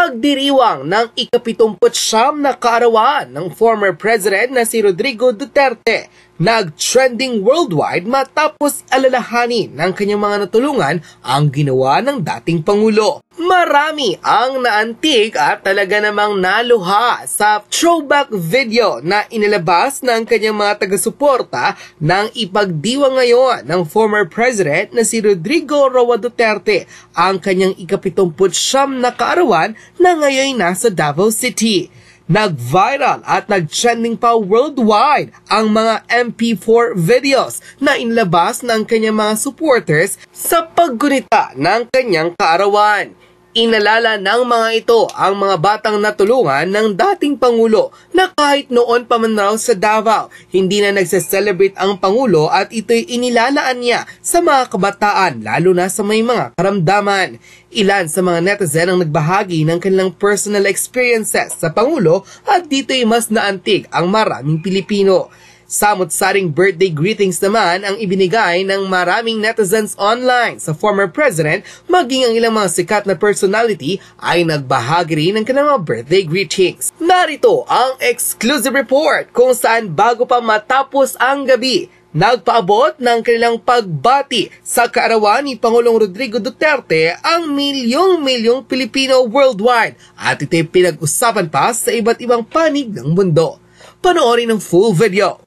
Pagdiriwang ng ikapitumpu't siyam na kaarawan ng former president na si Rodrigo Duterte nag-trending worldwide matapos alalahanin ng kanyang mga natulungan ang ginawa ng dating Pangulo. Marami ang naantig at talaga namang naluha sa throwback video na inilabas ng kanyang mga taga-suporta ng ipagdiwa ngayon ng former president na si Rodrigo Roa Duterte ang kanyang ikapitumpu't siyam na kaarawan na ngayon nasa Davao City. Nag-viral at nag-trending pa worldwide ang mga MP4 videos na inlabas ng kanyang mga supporters sa paggunita ng kanyang kaarawan. Inalala ng mga ito ang mga batang natulungan ng dating Pangulo na kahit noon pa man raw sa Davao, hindi na nagse-celebrate ang Pangulo at ito'y inilalaan niya sa mga kabataan lalo na sa may mga karamdaman. Ilan sa mga netizen ang nagbahagi ng kanilang personal experiences sa Pangulo at dito'y mas naantig ang maraming Pilipino. Samot-saring birthday greetings naman ang ibinigay ng maraming netizens online sa former president maging ang ilang mga sikat na personality ay nagbahagi rin ng kanilang mga birthday greetings. Narito ang exclusive report kung saan bago pa matapos ang gabi, Nagpaabot ng kanilang pagbati sa kaarawan ni Pangulong Rodrigo Duterte ang milyong-milyong Pilipino worldwide at ito'y pinag-usapan pa sa iba't ibang panig ng mundo. Panoorin ang full video.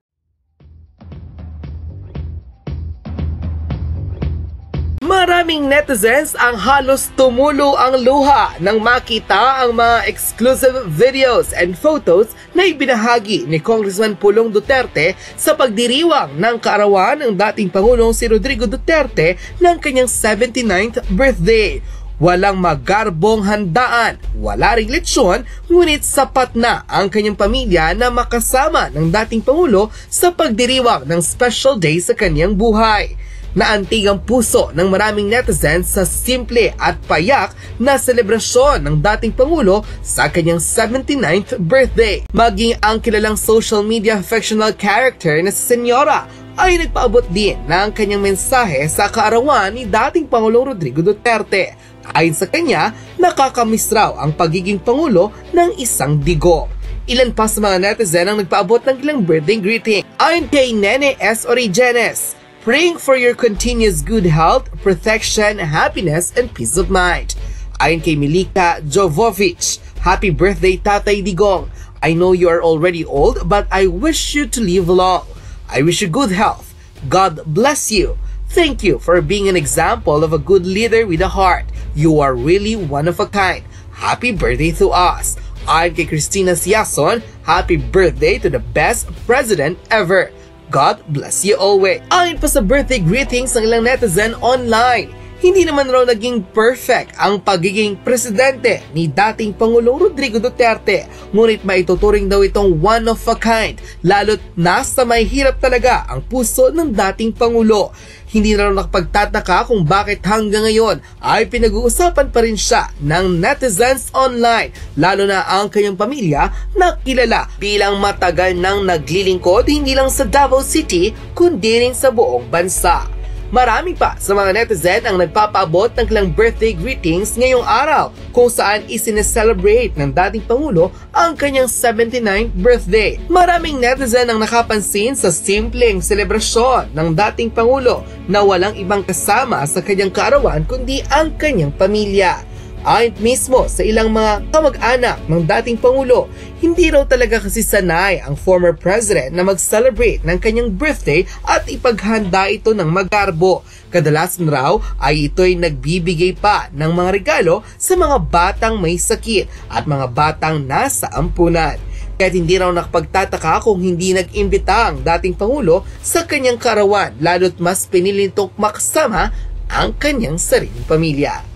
Maraming netizens ang halos tumulo ang luha nang makita ang mga exclusive videos and photos na ibinahagi ni Congressman Pulong Duterte sa pagdiriwang ng kaarawan ng dating Pangulong si Rodrigo Duterte ng kanyang 79th birthday. Walang magarbong handaan, wala ring lechon, ngunit sapat na ang kanyang pamilya na makasama ng dating Pangulo sa pagdiriwang ng special day sa kanyang buhay naantig ang puso ng maraming netizens sa simple at payak na selebrasyon ng dating Pangulo sa kanyang 79th birthday. Maging ang kilalang social media fictional character na si Senyora ay nagpaabot din ng kanyang mensahe sa kaarawan ni dating Pangulong Rodrigo Duterte. Ayon sa kanya, nakakamiss raw ang pagiging Pangulo ng isang digo. Ilan pa sa mga netizen ang nagpaabot ng ilang birthday greeting. Ayon kay Nene S. Origenes, praying for your continuous good health, protection, happiness, and peace of mind. Ayon kay Milika Jovovich, Happy birthday Tatay Digong. I know you are already old, but I wish you to live long. I wish you good health. God bless you. Thank you for being an example of a good leader with a heart. You are really one of a kind. Happy birthday to us. I'm kay Christina Siason. Happy birthday to the best president ever. God bless you always. Ayon pa sa birthday greetings ng ilang netizen online, hindi naman raw naging perfect ang pagiging presidente ni dating Pangulong Rodrigo Duterte. Ngunit maituturing daw itong one of a kind, lalo't nasa may hirap talaga ang puso ng dating Pangulo. Hindi na raw nakapagtataka kung bakit hanggang ngayon ay pinag-uusapan pa rin siya ng netizens online, lalo na ang kanyang pamilya na kilala bilang matagal nang naglilingkod hindi lang sa Davao City kundi rin sa buong bansa. Marami pa sa mga netizen ang nagpapaabot ng kanilang birthday greetings ngayong araw kung saan isineselebrate ng dating Pangulo ang kanyang 79th birthday. Maraming netizen ang nakapansin sa simpleng selebrasyon ng dating Pangulo na walang ibang kasama sa kanyang kaarawan kundi ang kanyang pamilya. Ayon mismo sa ilang mga kamag-anak ng dating Pangulo, hindi raw talaga kasi sanay ang former president na mag-celebrate ng kanyang birthday at ipaghanda ito ng magarbo. Kadalasan raw ay ito'y nagbibigay pa ng mga regalo sa mga batang may sakit at mga batang nasa ampunan. Kaya't hindi raw nakapagtataka kung hindi nag-imbita ang dating Pangulo sa kanyang karawan lalo't mas pinili nitong makasama ang kanyang sariling pamilya.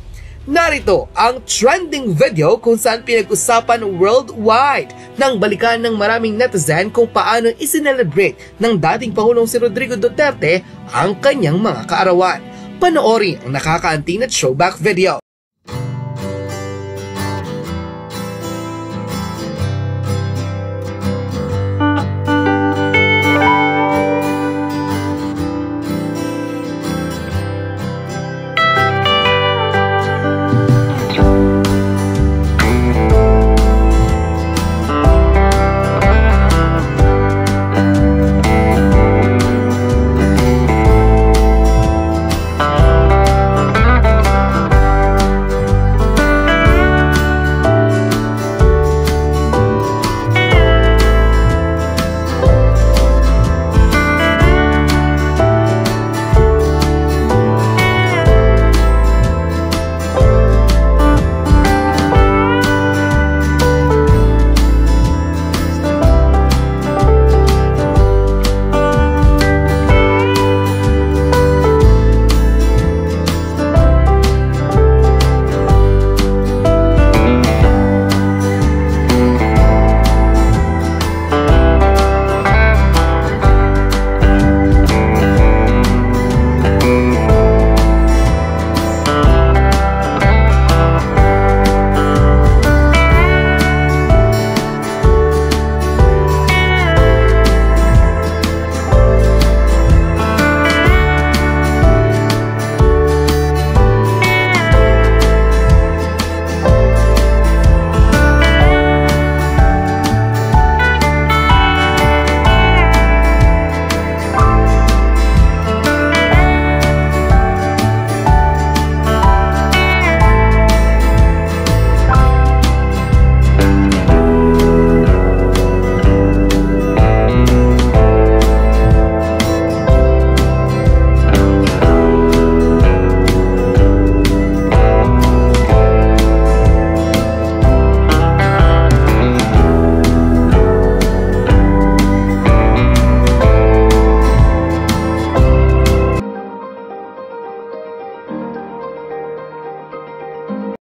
Narito ang trending video kung saan pinag-usapan worldwide ng balikan ng maraming netizen kung paano isinelebrate ng dating Pangulong si Rodrigo Duterte ang kanyang mga kaarawan. Panoorin ang nakakaanting na throwback video.